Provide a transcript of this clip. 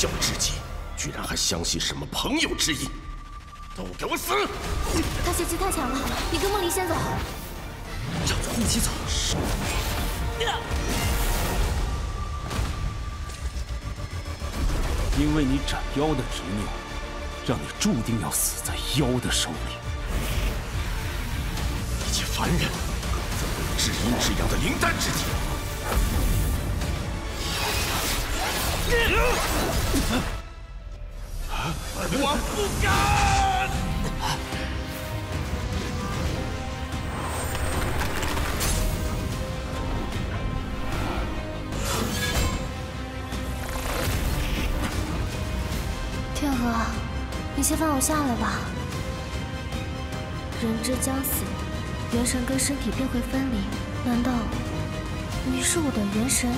孝至极，居然还相信什么朋友之意！都给我死！他血气太强了，你跟梦离先走。让咱们一起走。因为你斩妖的执拗，让你注定要死在妖的手里。一介凡人，怎会有至阴至阳的灵丹之体？我不敢！天河，你先放我下来吧。人之将死，元神跟身体便会分离。难道你是我的元神？